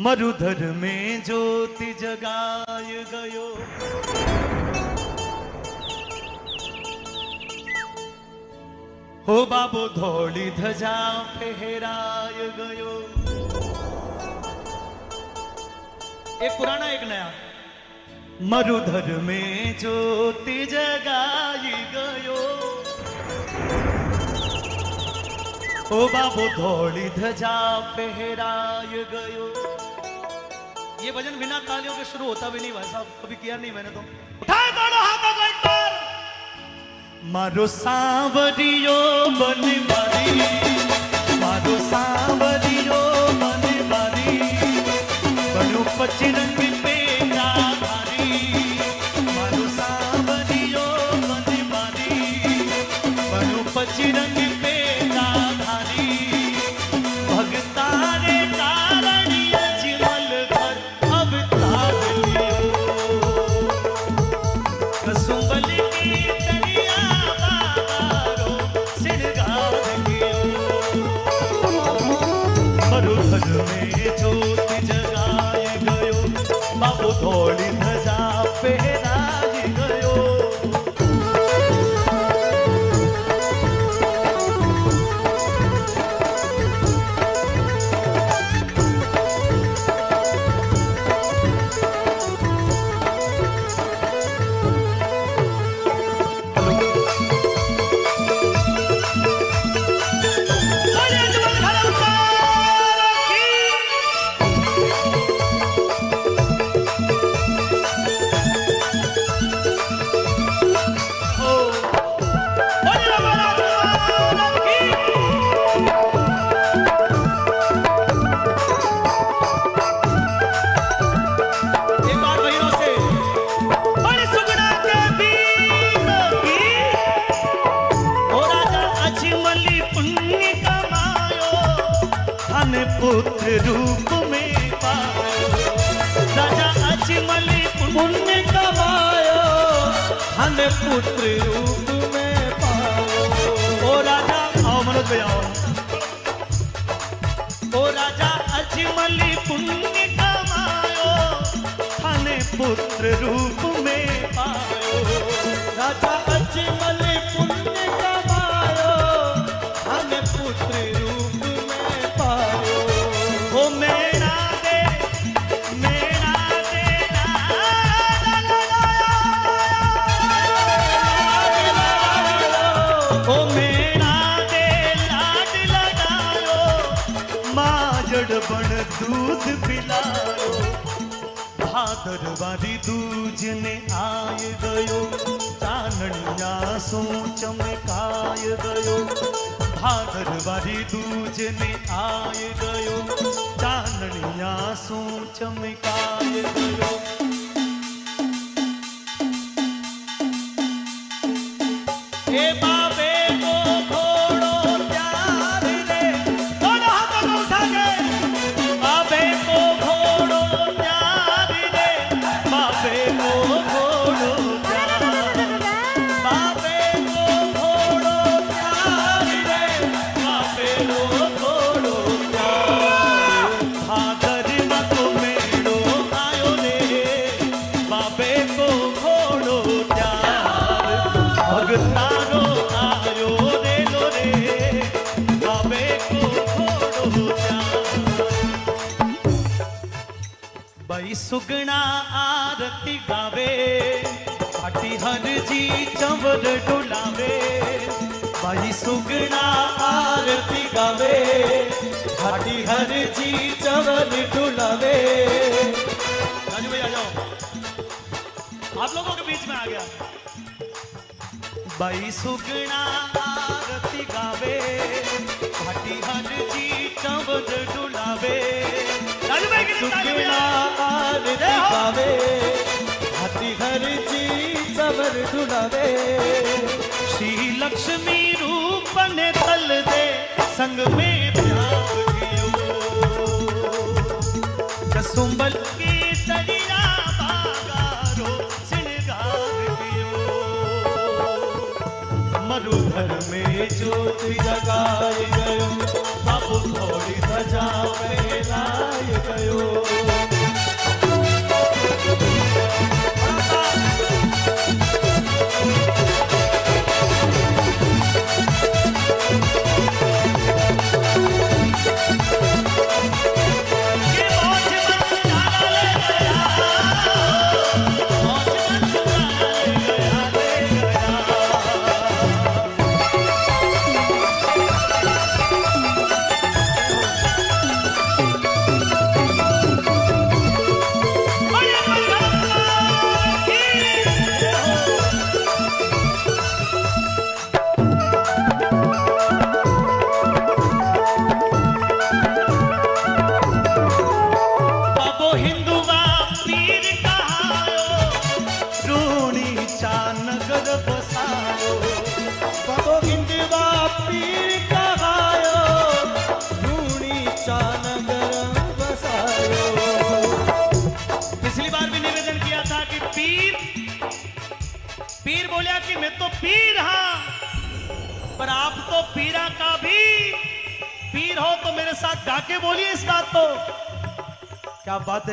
मरुधर में ज्योति जगाय गयो। हो बाबो धोली धजा फहराय गयो। एक पुराना, एक नया। मरुधर में ज्योति जगाई गयो। ओ बाबू धोली धजा फहराय गयो। ये भजन बिना तालियों के शुरू होता भी नहीं, भाई साहब। कभी किया नहीं मैंने तो। उठाए दोनों हाथों को एक बार मारो सांवरियो, बन मारी। मरुधर पुत्र रूप में पायो राजा अजमल पुण्य कमायो। धन पुत्र रूप में पायो। ओ मेरा दे मेरा दे ओ मेरा दे, लाड लगायो। माजड़ बण दूध पिलायो वारी दूज ने आय गयो। चानणिया सो चमकाय गयो। भादर वारी दूज ने आय गयो। चानणिया सो चमकाय सुगना आरती गावे पाटी हर जी चंवर डुलावे भाई सुगना आरती गावे पाटी हर जी चंवर डुलावे राजू भाई आ जाओ आप लोगों के बीच में आ गया भाई सुगना गावे हाथी हर जी सबर डुलावे श्री लक्ष्मी रूप ने तल दे संग में प्यार की बागारो सिंगार मरुधर में ज्योति जगाए गयो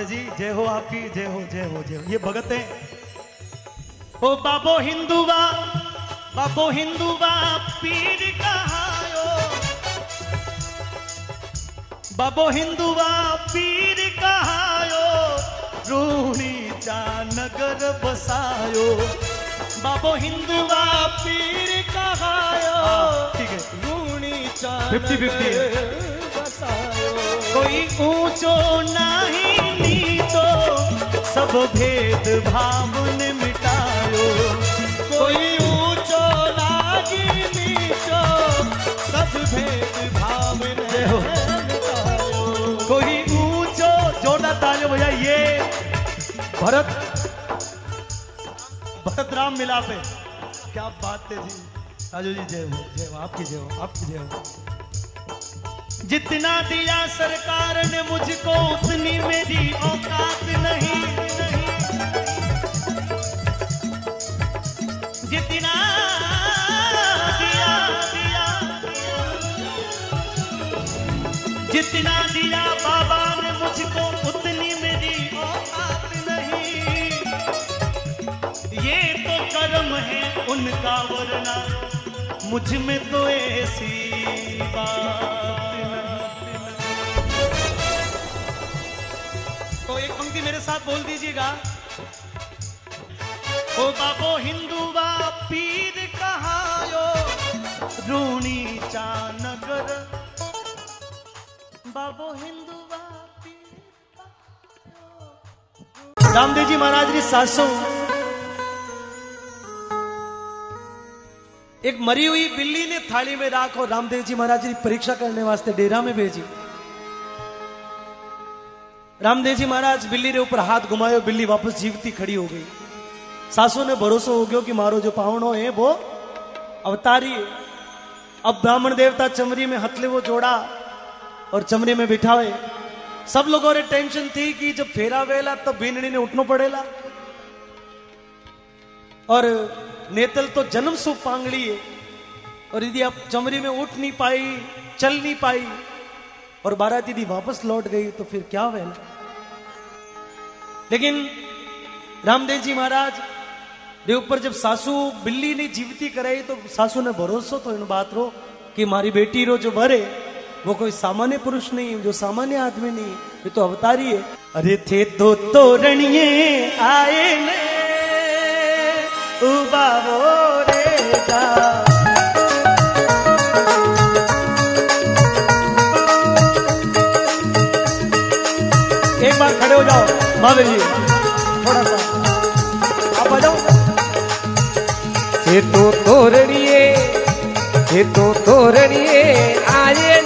है जी जय हो आपकी जय हो जय हो जय हो। ये भगत। है ओ बाबो हिंदुवा बाबो हिंदुवा पीर कहायो। बाबो हिंदुवा पीर कहायो। रूणी चा नगर बसायो। बाबो हिंदुवा पीर कहायो। हाँ, ठीक है। रूणी चाँद 50-50 कोई ऊंचो नहीं सब भेद भाव ने मिटायो। कोई ऊंचो लागी नीचो सब भेद भाव ने मिटायो। कोई ऊंचो जोरदार तालियों बजाइए। भरत। भरत राम मिला पे क्या बात है जी। राजू जी जय हो जय हो आपकी जय हो आपकी जय हो। जितना दिया सरकार ने मुझको उतनी मेरी औकात नहीं। जितना दिया बाबा ने मुझको उतनी मेरी औकात नहीं। ये तो कर्म है उनका वरना, मुझमें तो ऐसी बात। तो एक पंक्ति मेरे साथ बोल दीजिएगा। ओ बाबो हिंदू बा पीर कहायो रूणी चा नगर बाबो हिंदू महाराज की सासू। एक मरी हुई बिल्ली ने थाली में राख और रामदेव जी महाराज की परीक्षा करने वास्ते डेरा में भेजी। रामदेव जी महाराज, बिल्ली के ऊपर हाथ घुमायो, बिल्ली वापस जीवती खड़ी हो गई। सासू ने भरोसा हो गयो कि मारो जो पावनो है वो अवतारी अब ब्राह्मण देवता चमरी में हथले वो जोड़ा। और चमरी में बिठावे। सब लोगों ने टेंशन थी कि जब फेरा वेला तो बीनड़ी ने उठनो पड़ेला। और नेतल तो जन्म सु पांगड़ी है। और यदि आप चमरी में उठ नहीं पाई, चल नहीं पाई, और बारात यदि वापस लौट गई तो फिर क्या वेला? लेकिन रामदेव जी महाराज के ऊपर जब सासू बिल्ली ने जीवती कराई तो सासू ने भरोसा तो इन बात रो कि मारी बेटी रो जो भरे वो कोई सामान्य पुरुष नहीं, जो सामान्य आदमी नहीं, ये तो अवतारी है। अरे थे दो तोरणिए आए ने उबावो रे जा। एक बार खड़े हो जाओ मावे जी। थोड़ा सा। आप आ जाओ। हे तो तोरणिए हे तो तोरणिए आए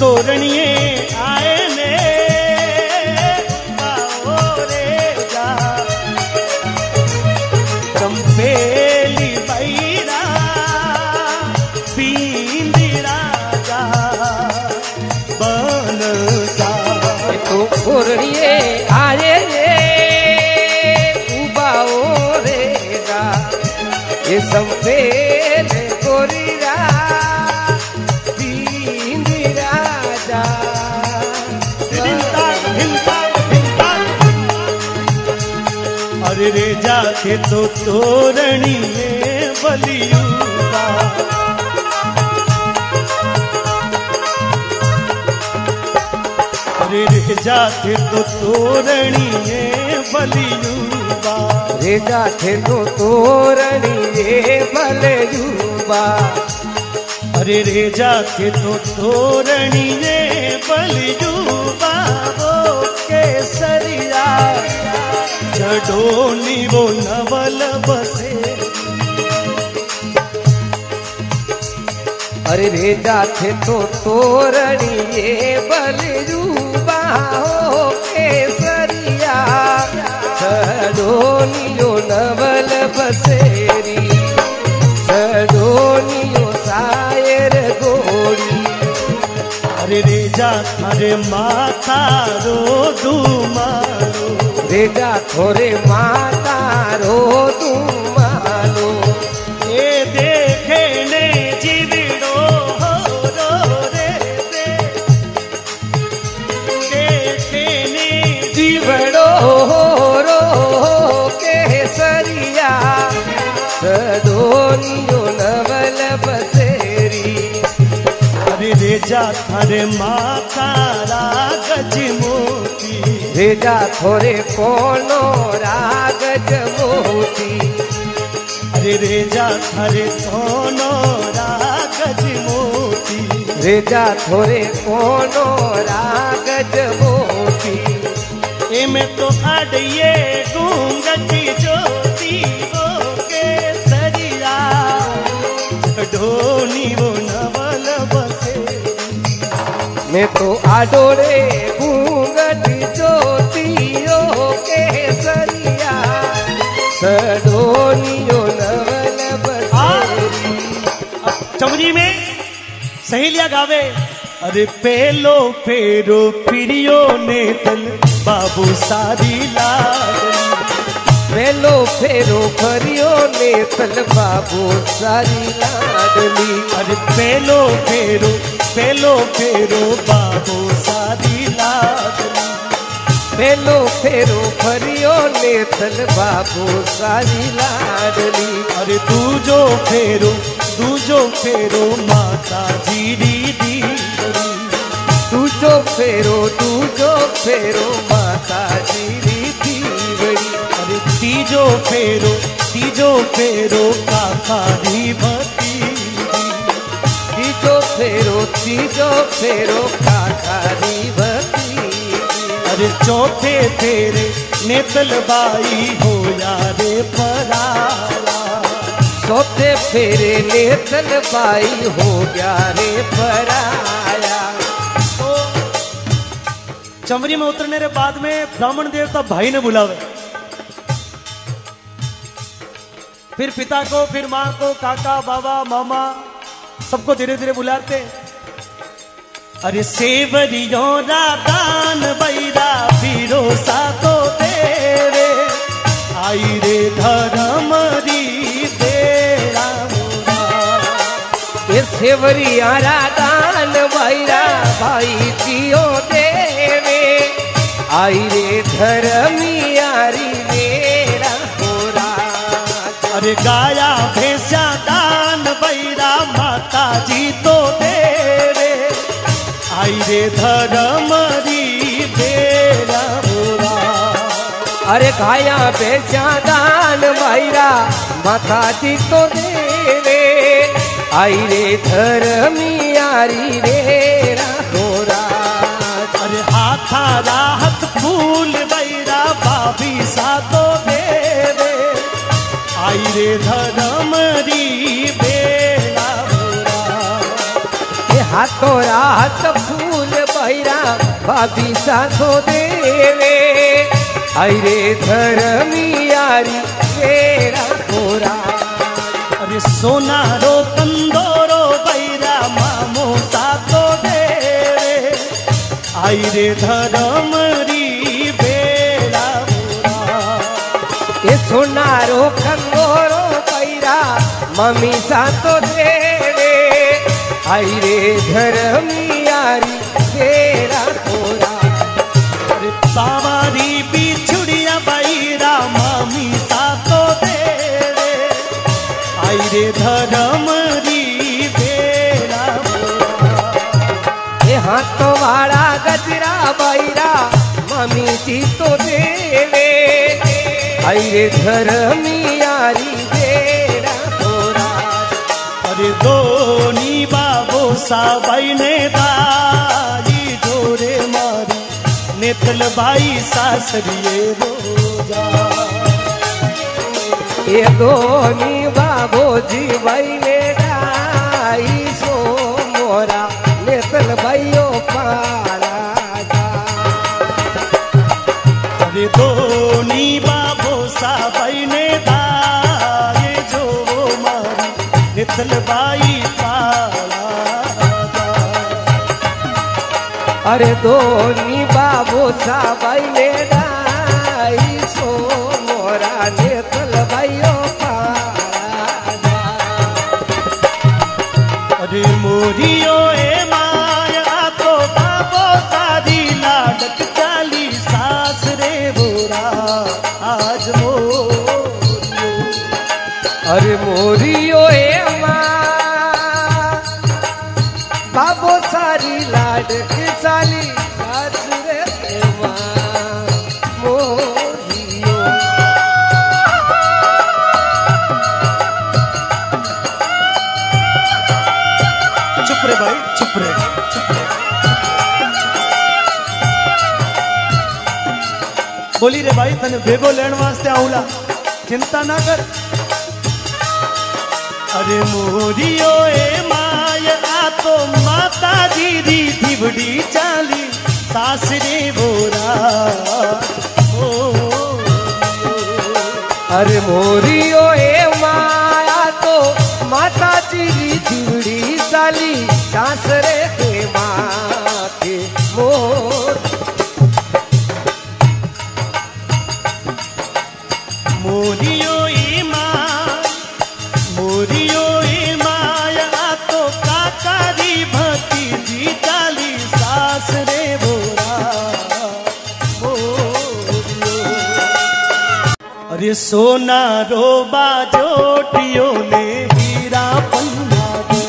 तोरणिए आए ने। चंपेली बैरा पींदिरा जा। बन तो रे जा। ये संपे घर रे जाके तो तोरणी में बलियूगा घर रे जाके तो तोरणी में रे जाके तो तोरणी में अरे रे जाके तो तोरणी में बलियूगा केसरिया ಕನ್ನಡೋ ನೀವು ನವಲ ಬಸೆ अरे भेजा थे तो तोरणिए बलरूबा हो केसरिया। सडोनियो नवल बसेरी। सडोनियो सायर गोरी। अरे रेजा अरे माता रो दू मारो માથા રો દુમારો રેજા થોરે માતા રો તું માલો એ દેખે ને જીવડો રો રે રે દેખે ને જીવડો રો કેસરિયા સદોનિયો નવલ બસેરી અરે રેજા થારે માથા રાગજ મોતી भेजा थोड़े कोनो राग जमोती। अरे रेजा थोरे कोनो राग जमोती। रेजा थोड़े कोनो राग जमोती। इमे तो अड़िए गूंग की हो के सरिया। ढोनी वो नवल बसे। मैं तो आडोरे सडोनियो हाँ। में सहेलिया गावे। अरे पेलो फेरो फिरियो ने तन बाबू सारी लागन। पेलो फेरो फरियो ने तन बाबू सारी लाडली अरे पेलो फेरो पेलो फेरो बाबू सारी लागन। પેલો ફેરો ફર્યો ને તલ બાબુ સારી લાડલી અરે દૂજો ફેરો દૂજો ફેરો માતાજી દીદી તુજો ફેરો તુજો ફેરો માતાજી રીતી વળી અરે ત્રીજો ફેરો ત્રીજો ફેરો કાકાની ભતીજી ત્રીજો ફેરો ત્રીજો ફેરો કાકાની ભતી यार चौथे तेरे नेतल बाई हो यारे पराया चौथे फेरे नेतल बाई हो यारे पराया तो चमरी में उतरने के बाद में ब्राह्मण देवता भाई ने बुलावे। फिर पिता को, फिर माँ को, काका, बाबा, मामा, सबको धीरे धीरे बुलाते। हैं अरे सेवरियों दान बैरा फिरो सा तो तेरे। आई रे धरमरी तेरा ये सेवरिया दान बैरा भाई जियो देवे। आई रे धरमियारी मेरा होरा अरे गाया भेसा दान बैरा माता जी तो आई रे धरमरी अरे खाया पे दान मायरा माता दी तो दे रे आई रे धरमी आरी रे गोरा अरे हाथा राहत फूल बैरा बाबी सा तो दे रे आई रे धरमरी એ હાથો રાત ફૂલ બૈરા ભાભી સાથો દેવે આઈ રે ધરમિયારી વેરા હોરા અરે સોનારો કંદોરો બૈરા મામો સાતો દે રે આઈ રે ધરમ રી બેડા મોરા એ સોનારો કંગોરો બૈરા મમ્મી સાથો દેવે आई रे धर्म यारी तेरा कोरा। अरे पावारी बिछुड़िया बाई रामा मीसा तो दे रे। आई रे धर्म री बेरा यहाँ तो हाथों वाला गजरा बैरा मामी जी तो दे रे। आई रे धर्म यारी तेरा कोरा अरे दोनी साबाईने ताई जोरे मारी नेतल भाई सासरिए रोजा। ये दोनी बाबो जी बहने डाई सो मोरा नेतल भाइयो पाला दोनी बाबो साबाईने ताई जो मारी नेतल पा अरे दोनी बाबू साबाई ने डाई सो मोरा ने तलबाई બોલી રે ભાઈ તને ભેગો લેણ વાસ્તે આઉલા ચિંતા ના કર અરે મોરિયો એ માય આ તો માતાજી રી દીવડી ચાલી સાસરે બોરા અરે મોરીઓ એમાં આ તો માતાજીની દીવડી ચાલી સાસરે એમાં अरे सोना रोबा जोटियों ने हीरा पन्ना दे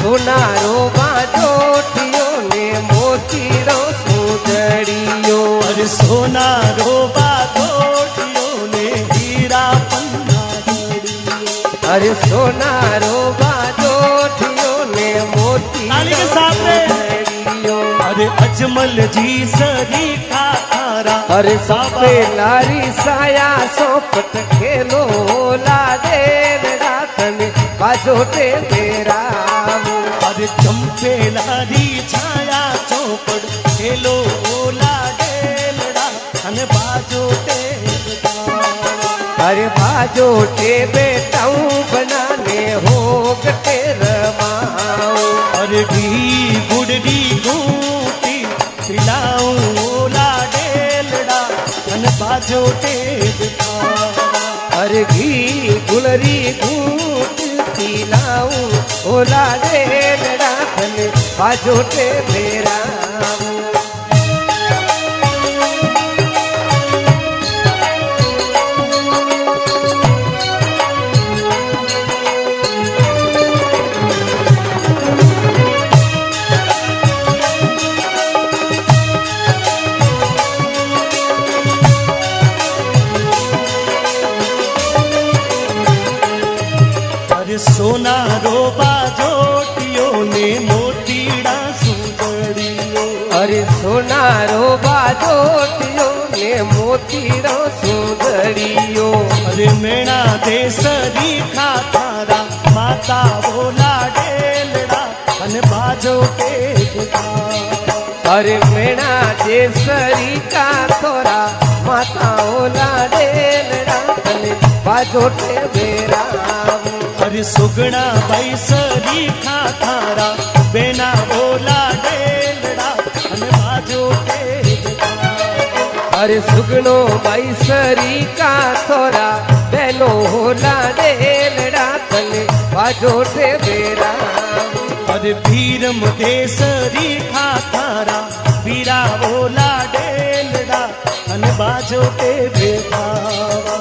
सोना रोबा जोटियों ने मोती रो सोजड़ियों। अरे सोना रोबा जोटियों ने हीरा पन्ना दे अरे सोना रोबा जोटियों ने मोती सामने। अजमल जी सरी का तारा अरे सापे नारी साया सोपत खेलो ला लादे रात में बाजोटे तेरा अरे चंपे लारी छाया चौपड़ खेलो लादे रात में बाजोटे अरे बाजोटे बेटाऊ बनाने हो गटे रमाओ अरे भी जो देवता अर्घी गुलरी घूट पीलाऊं ओला रे अरे मेणा जे सरी का तोरा माता ओला डेलड़ा तने बाजोटे बेरा। अरे सुगणा बाई सरी का थारा बेना ओला डेलड़ा तने बाजोटे अरे सुगणो भाई सरी का थोरा बेनो ओला डेलड़ा तने बाजोटे बेरा। अरे भीर मुदेसरी खा थारा, वीरा ओला डेलड़ा अन बाजो ते बेखावा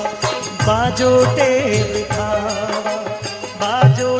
बाजो ते बेखावा बाजो